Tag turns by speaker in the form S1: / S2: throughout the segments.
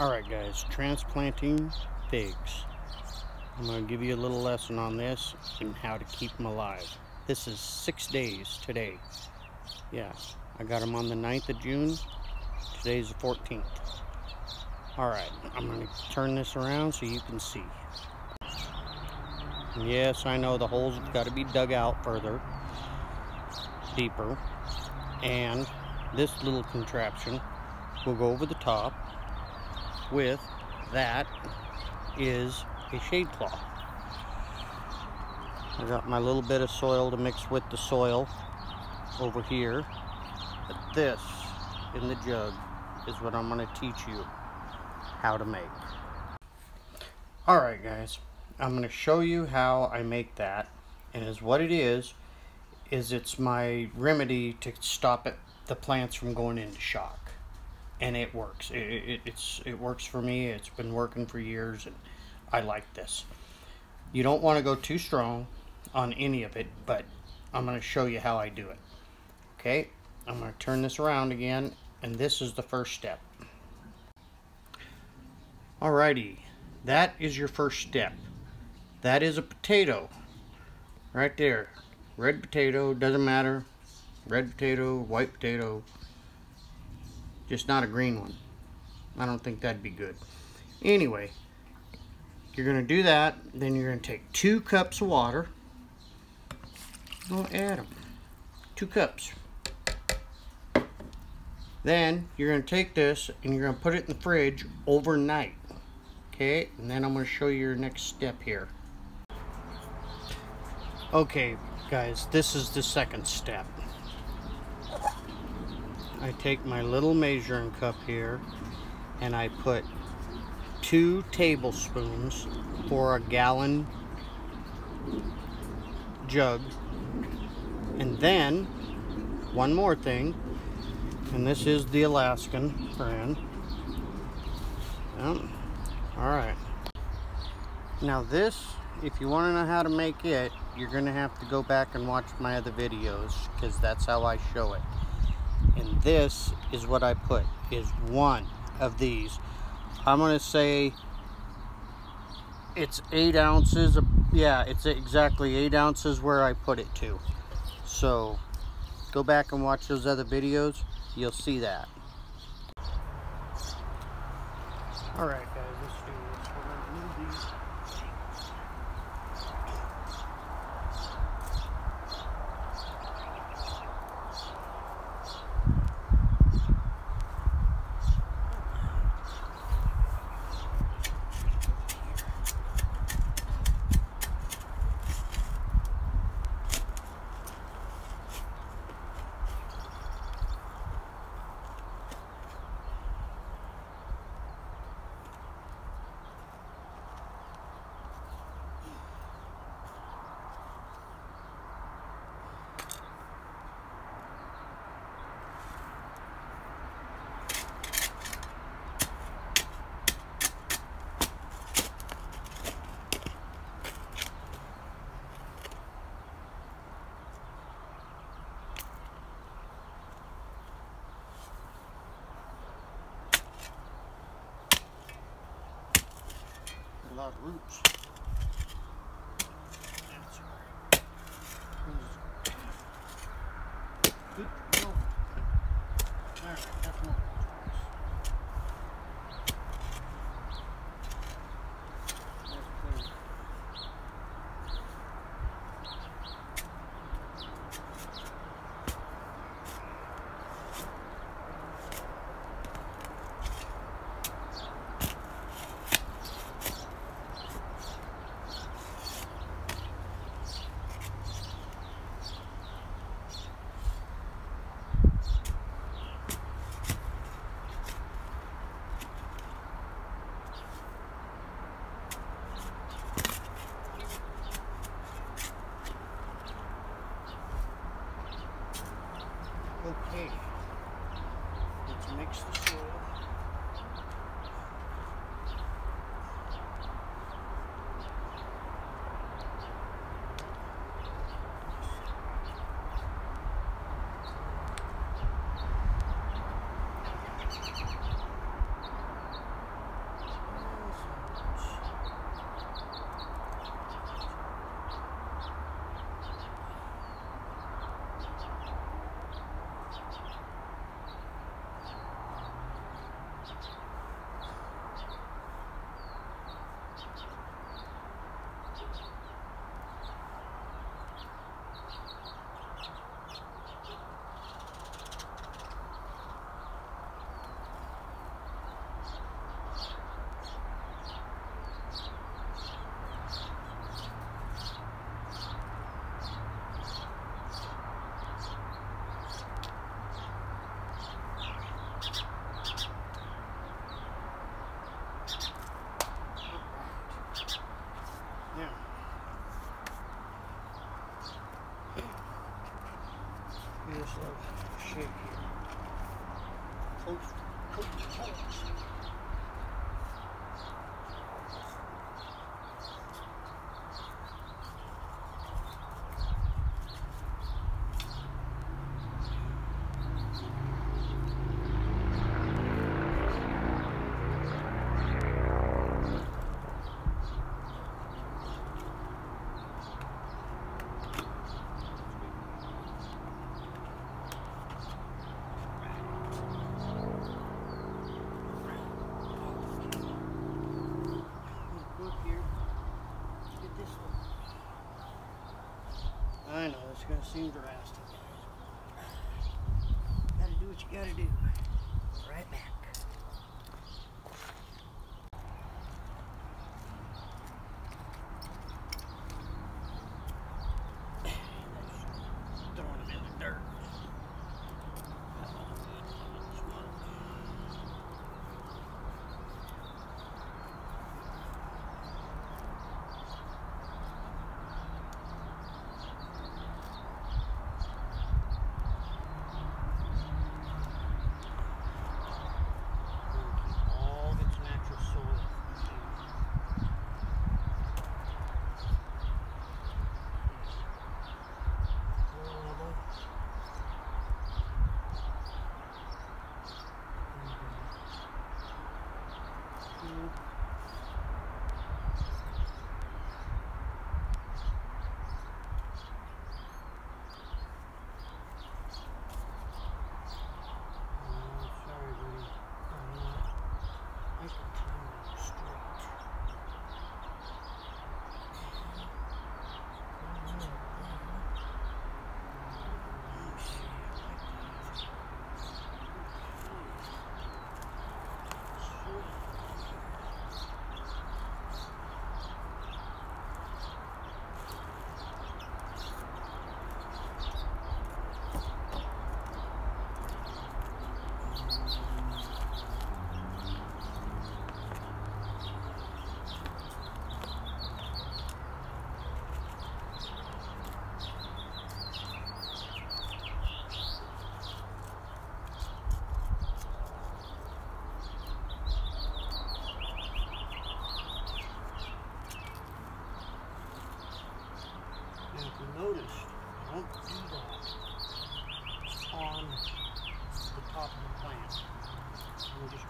S1: Alright guys, transplanting figs. I'm going to give you a little lesson on this and how to keep them alive. This is six days today. Yeah, I got them on the 9th of June. Today's the 14th. Alright, I'm going to turn this around so you can see. And yes, I know the holes have got to be dug out further, deeper. And this little contraption will go over the top with that is a shade cloth. I got my little bit of soil to mix with the soil over here. But this in the jug is what I'm going to teach you how to make. Alright guys, I'm going to show you how I make that. And is what it is, is it's my remedy to stop it, the plants from going into shock and it works. It, it, it's it works for me. It's been working for years, and I like this. You don't want to go too strong on any of it, but I'm going to show you how I do it. Okay, I'm going to turn this around again, and this is the first step. Alrighty, that is your first step. That is a potato, right there. Red potato, doesn't matter. Red potato, white potato, just not a green one. I don't think that'd be good. Anyway, you're going to do that. Then you're going to take two cups of water. Go add them. Two cups. Then you're going to take this and you're going to put it in the fridge overnight. Okay, and then I'm going to show you your next step here. Okay, guys, this is the second step. I take my little measuring cup here and I put two tablespoons for a gallon jug. And then, one more thing, and this is the Alaskan brand. Oh, yep. Alright. Now this, if you want to know how to make it, you're going to have to go back and watch my other videos because that's how I show it this is what I put is one of these. I'm gonna say it's eight ounces yeah it's exactly eight ounces where I put it to. So go back and watch those other videos. You'll see that. All right guys let's do this we're gonna move these a lot of roots. Good. Go. All right, that's more. this little shit here. Close, close. going to seem drastic. Got to do what you got to do.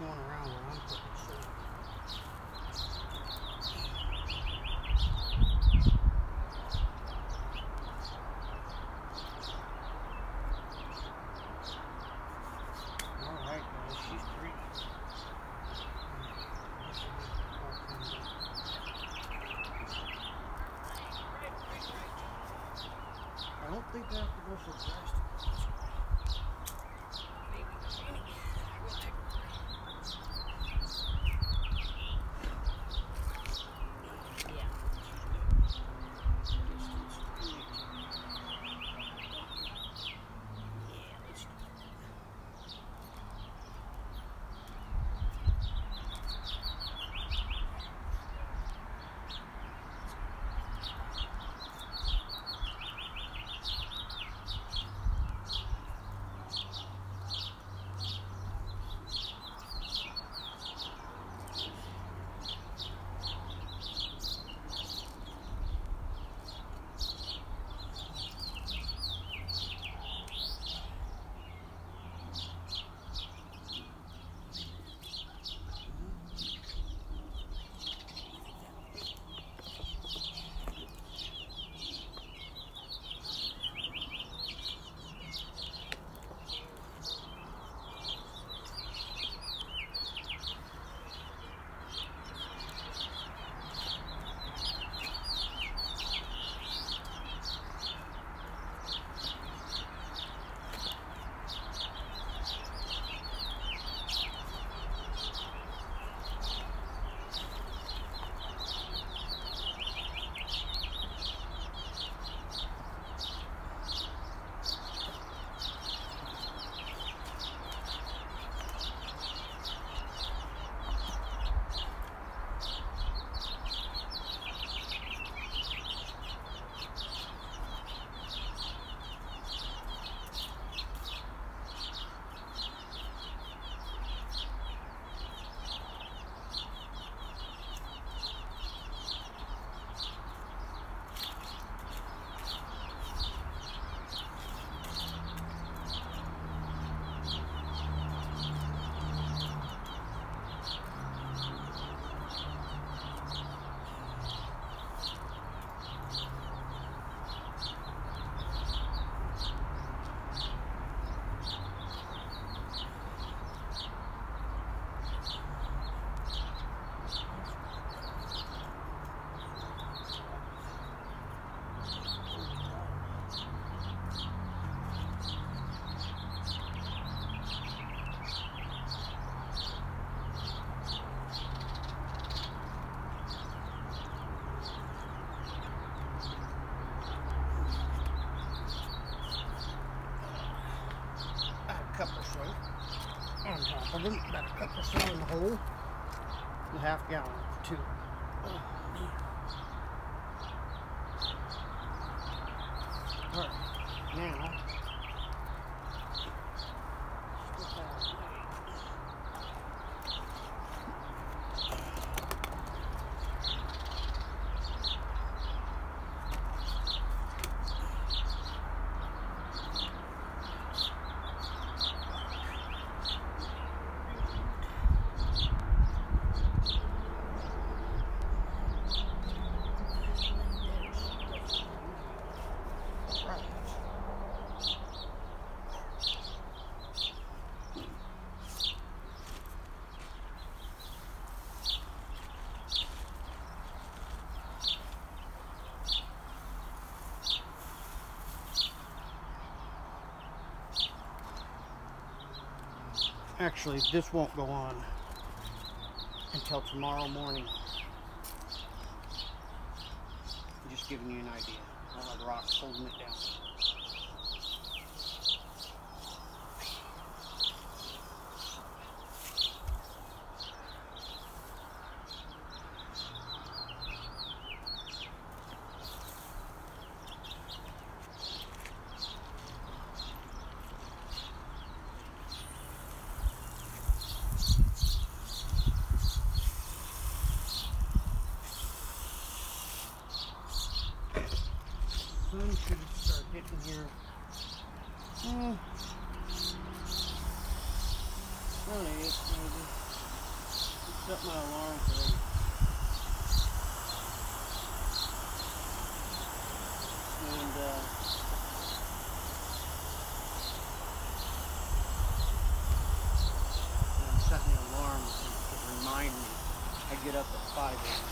S1: going around. Cup or so on top of them. About a cup or so in the hole. A half gallon two. Oh, Alright, now Actually, this won't go on until tomorrow morning. I'm just giving you an idea. All the rocks holding it down. Sun should start hitting here. Uh, around 8 maybe. Set my alarm for 8. And uh, I'm setting the alarm to remind me I get up at 5 a.m.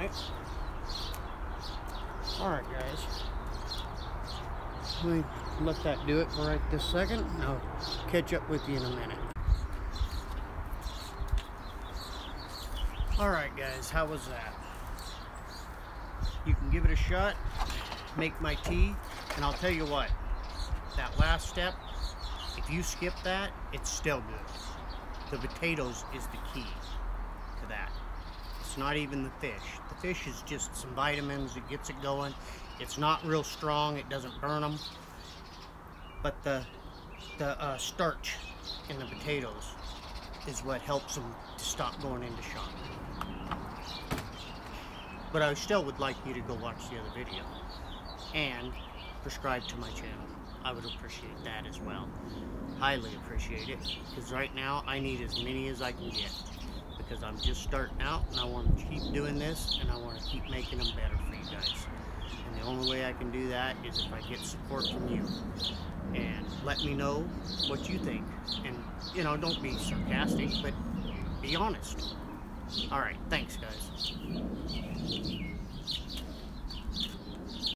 S1: tonight. Alright, guys. Let me let that do it for right this second. I'll catch up with you in a minute. Alright, guys, how was that? You can give it a shot, make my tea, and I'll tell you what, that last step, if you skip that, it's still good. The potatoes is the key to that. It's not even the fish. The fish is just some vitamins that gets it going. It's not real strong. It doesn't burn them. But the the uh, starch in the potatoes is what helps them to stop going into shock. But I still would like you to go watch the other video and subscribe to my channel. I would appreciate that as well. Highly appreciate it because right now I need as many as I can get because I'm just starting out and I want to keep doing this and I want to keep making them better for you guys. And the only way I can do that is if I get support from you. And let me know what you think. And, you know, don't be sarcastic, but be honest. Alright, thanks guys.